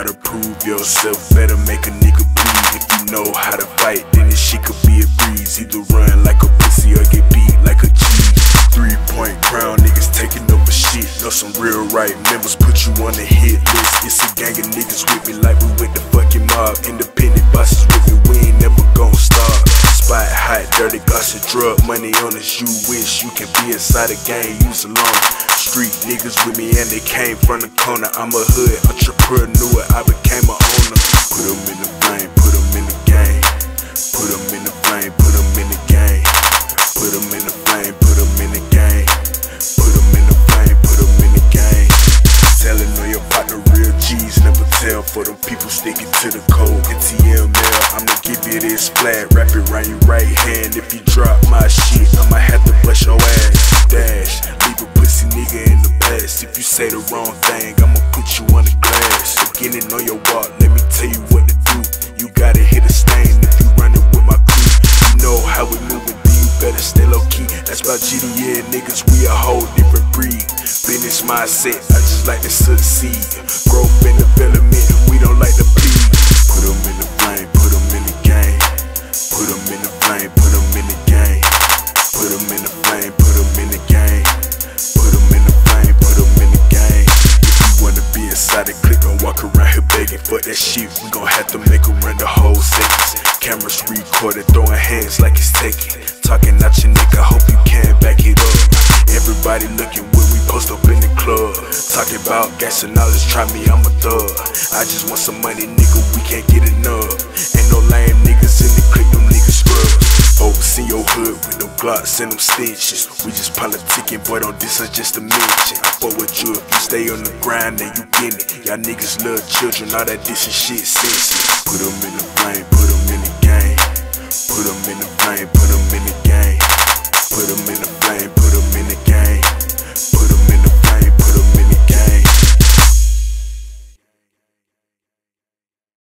Gotta prove yourself, better make a nigga bleed. If you know how to fight, then this shit could be a breeze. Either run like a pussy or get beat like a G. Three point crown, niggas taking over shit. Know some real right members put you on the hit list. It's a gang of niggas with me like we with the fucking mob. Independent bosses with hot, dirty gossip, drug money on us. You wish you can be inside a gang, use alone. Street niggas with me and they came from the corner. I'm a hood entrepreneur, I became people sticking to the code. NTML, I'ma give you this flat, wrap it round your right hand. If you drop my shit, I'ma have to bust your ass. Dash, leave a pussy nigga in the past. If you say the wrong thing, I'ma put you on the glass. Beginning on your walk, let me tell you what to do. You gotta hit a stain if you running with my crew. You know how we moving, D, you better stay low key. That's about GDA niggas, we a whole different breed. Business mindset, I just like to succeed. Growth and development, don't like to bleed. Put 'em in the flame, put 'em in the game. Put 'em in the flame, put 'em in the game. Put 'em in the flame, put 'em in the game. Put 'em in the flame, put 'em in the game. If you wanna be inside the click, don't walk around here begging for that shit. We gon' have to make 'em run the whole sentence. Cameras recorded, throwing hands like it's taken. Talking out your nigga, hope you can back it up. Everybody looking Talking about gas and knowledge, try me, I'm a thug. I just want some money, nigga, we can't get enough. Ain't no lame niggas in the clique, them niggas scrubs. In your hood with no glocks and them stitches. We just politicking, boy, don't this is just a mention. I fuck with you if you stay on the grind and you get it. Y'all niggas love children, all that this shit senseless.